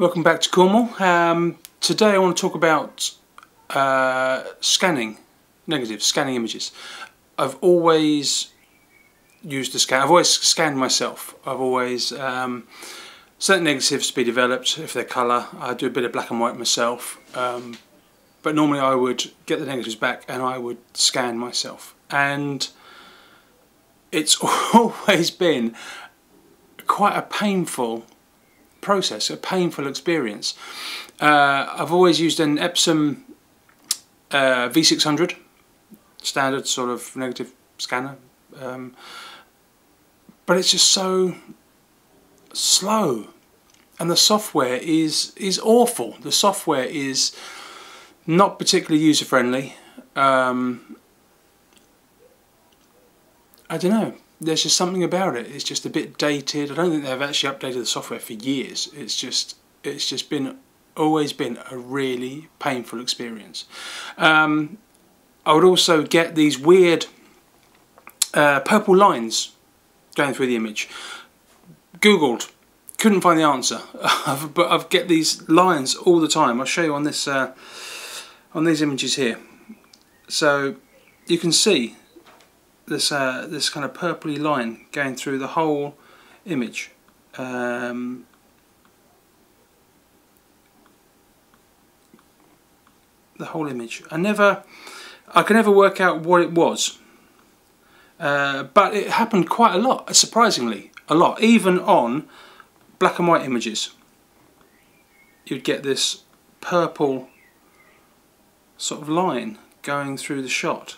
Welcome back to Cornwall. Um, today I want to talk about uh, scanning negatives, scanning images. I've always used a scan. I've always scanned myself. I've always um, certain negatives to be developed if they're colour. I do a bit of black and white myself, um, but normally I would get the negatives back and I would scan myself. And it's always been quite a painful process, a painful experience. Uh, I've always used an Epson uh, V600, standard sort of negative scanner, um, but it's just so slow, and the software is is awful. The software is not particularly user friendly. Um, I don't know there's just something about it. It's just a bit dated. I don't think they've actually updated the software for years. It's just it's just been always been a really painful experience. Um, I would also get these weird uh, purple lines going through the image. Googled, couldn't find the answer, but I've get these lines all the time. I'll show you on this uh, on these images here. So you can see this uh, this kind of purpley line going through the whole image. Um, the whole image. I never, I can never work out what it was, uh, but it happened quite a lot, surprisingly a lot, even on black and white images. You'd get this purple sort of line going through the shot.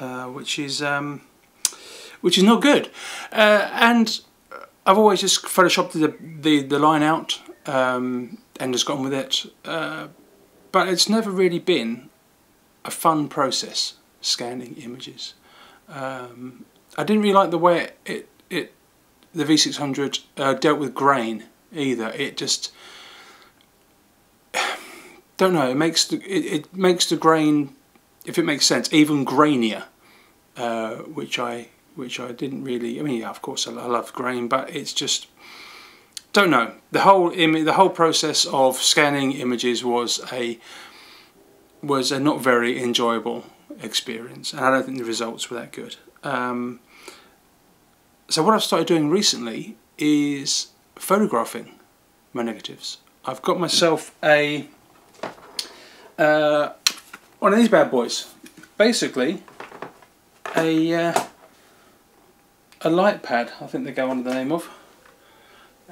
Uh, which is um, which is not good. Uh, and I've always just photoshopped the the, the line out um, and just gone with it. Uh, but it's never really been a fun process scanning images. Um, I didn't really like the way it, it, the V600 uh, dealt with grain either. It just don't know. It makes the it, it makes the grain if it makes sense, even grainier, uh, which I which I didn't really. I mean, yeah, of course, I, love grain, but it's just don't know. The whole the whole process of scanning images was a was a not very enjoyable experience, and I don't think the results were that good. Um, so what I've started doing recently is photographing my negatives. I've got myself a uh, one of these bad boys. Basically, a uh, a light pad, I think they go under the name of.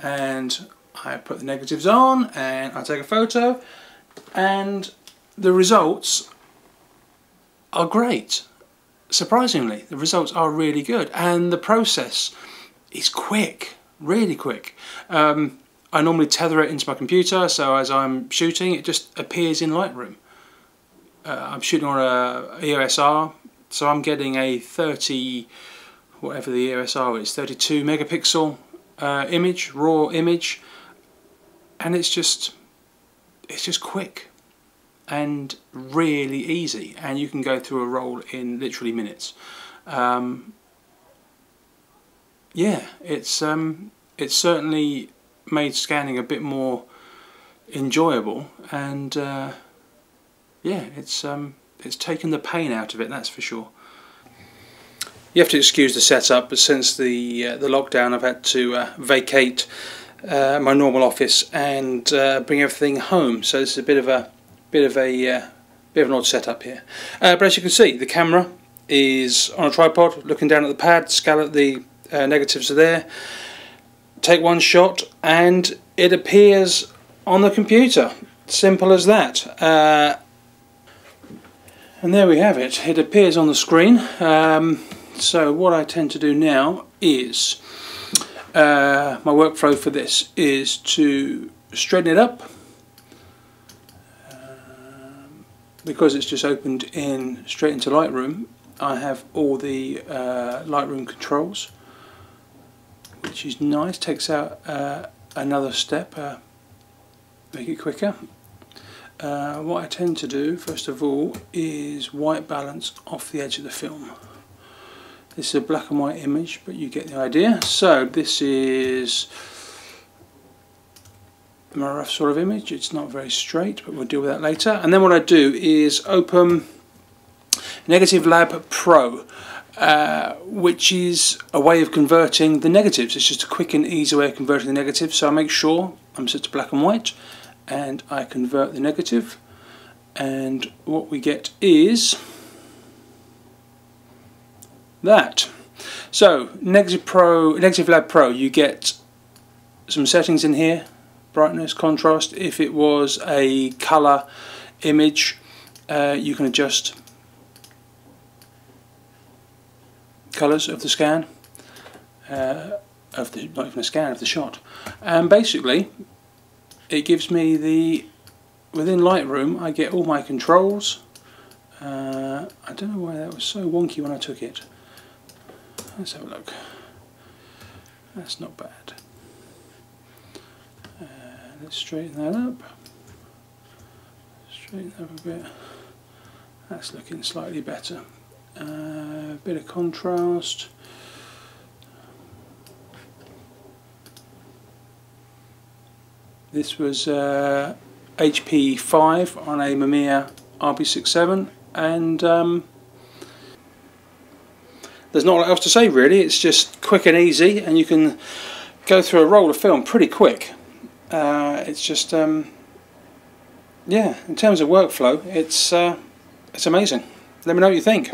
And I put the negatives on and I take a photo and the results are great. Surprisingly, the results are really good and the process is quick, really quick. Um, I normally tether it into my computer so as I'm shooting it just appears in Lightroom uh, I'm shooting on a EOS R so I'm getting a 30 whatever the EOS R is 32 megapixel uh, image raw image and it's just it's just quick and really easy and you can go through a roll in literally minutes. Um, yeah it's um, it's certainly made scanning a bit more enjoyable and uh, yeah, it's um, it's taken the pain out of it. That's for sure. You have to excuse the setup, but since the uh, the lockdown, I've had to uh, vacate uh, my normal office and uh, bring everything home. So this is a bit of a bit of a uh, bit of an odd setup here. Uh, but as you can see, the camera is on a tripod, looking down at the pad. Scallop the negatives are there. Take one shot, and it appears on the computer. Simple as that. And there we have it. It appears on the screen. Um, so what I tend to do now is, uh, my workflow for this is to straighten it up. Um, because it's just opened in straight into Lightroom, I have all the uh, Lightroom controls, which is nice, takes out uh, another step, uh, make it quicker. Uh, what I tend to do first of all is white balance off the edge of the film. This is a black and white image but you get the idea. So this is my rough sort of image. It's not very straight, but we'll deal with that later. And then what I do is open Negative Lab Pro, uh, which is a way of converting the negatives. It's just a quick and easy way of converting the negatives. So I make sure I'm set to black and white, and I convert the. And what we get is that. So Negative Pro, Negative Lab Pro, you get some settings in here brightness, contrast. If it was a colour image, uh, you can adjust colours of the scan, uh, of the not even a scan of the shot, and basically it gives me the within Lightroom I get all my controls. Uh, I don't know why that was so wonky when I took it. Let's have a look. That's not bad. Let's straighten that up. Straighten that up a bit. That's looking slightly better. A uh, bit of contrast. This was uh, HP 5 on a Mamiya RB67 and um, there's not a lot else to say really, it's just quick and easy and you can go through a roll of film pretty quick. Uh, it's just um, yeah in terms of workflow it's uh, it's amazing. Let me know what you think